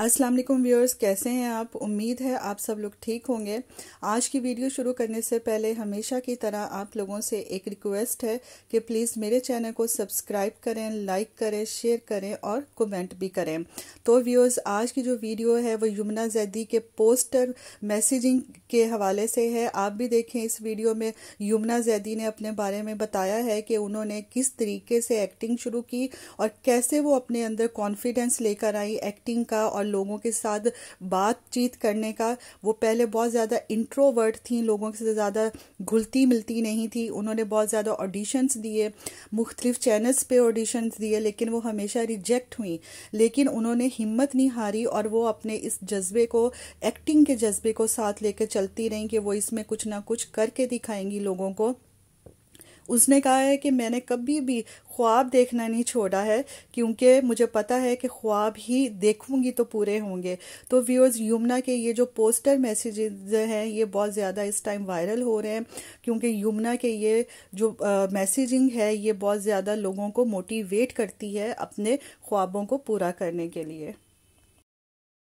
अस्सलाम वालेकुम व्यूअर्स, कैसे हैं आप? उम्मीद है आप सब लोग ठीक होंगे। आज की वीडियो शुरू करने से पहले हमेशा की तरह आप लोगों से एक रिक्वेस्ट है कि प्लीज़ मेरे चैनल को सब्सक्राइब करें लाइक करें शेयर करें और कमेंट भी करें। तो व्यूअर्स, आज की जो वीडियो है वो यमुना जैदी के पोस्टर मैसेजिंग के हवाले से है। आप भी देखें इस वीडियो में यमुना जैदी ने अपने बारे में बताया है कि उन्होंने किस तरीके से एक्टिंग शुरू की और कैसे वो अपने अंदर कॉन्फिडेंस लेकर आई एक्टिंग का और लोगों के साथ बातचीत करने का। वो पहले बहुत ज़्यादा इंट्रोवर्ट थी, लोगों से ज़्यादा घुलती मिलती नहीं थी। उन्होंने बहुत ज़्यादा ऑडिशंस दिए, मुख्तलिफ़ चैनल्स पे ऑडिशंस दिए, लेकिन वो हमेशा रिजेक्ट हुई। लेकिन उन्होंने हिम्मत नहीं हारी और वो अपने इस जज्बे को एक्टिंग के जज्बे को साथ लेकर चलती रहीं कि वो इसमें कुछ ना कुछ करके दिखाएँगी लोगों को। उसने कहा है कि मैंने कभी भी ख्वाब देखना नहीं छोड़ा है, क्योंकि मुझे पता है कि ख्वाब ही देखूँगी तो पूरे होंगे। तो व्यूअर्स यमुना के ये जो पोस्टर मैसेजेस हैं, ये बहुत ज़्यादा इस टाइम वायरल हो रहे हैं, क्योंकि यमुना के ये जो मैसेजिंग है, ये बहुत ज़्यादा लोगों को मोटिवेट करती है अपने ख्वाबों को पूरा करने के लिए।